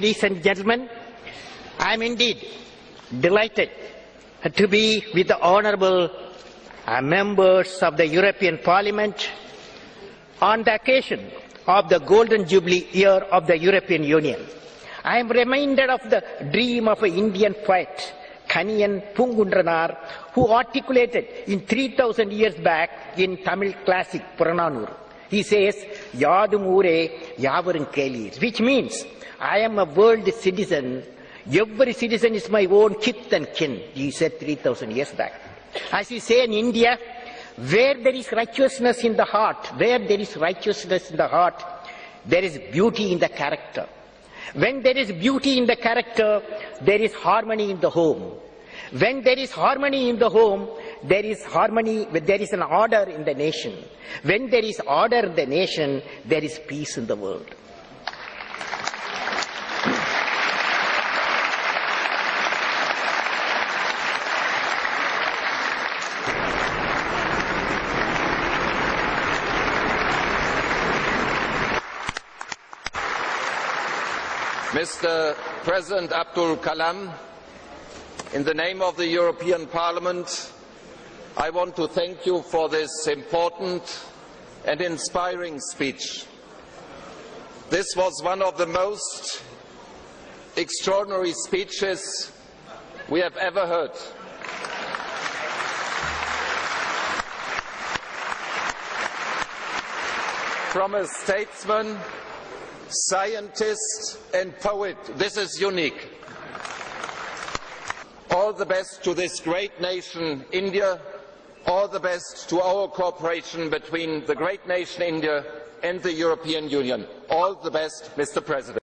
Ladies and gentlemen, I am indeed delighted to be with the honorable uh, members of the European Parliament on the occasion of the Golden Jubilee year of the European Union. I am reminded of the dream of an Indian poet, Kaniyan Pungundranar, who articulated in 3000 years back in Tamil classic Purananur. He says, Yadum Ure Yavarum Kelir, which means, I am a world citizen, every citizen is my own kith and kin, he said 3000 years back. As we say in India, where there is righteousness in the heart, where there is righteousness in the heart, there is beauty in the character. When there is beauty in the character, there is harmony in the home. When there is harmony in the home, there is harmony, there is an order in the nation. When there is order in the nation, there is peace in the world. Mr. President Abdul Kalam, in the name of the European Parliament, I want to thank you for this important and inspiring speech. This was one of the most extraordinary speeches we have ever heard. From a statesman, scientist and poet, this is unique. All the best to this great nation, India. All the best to our cooperation between the great nation India and the European Union. All the best, Mr. President.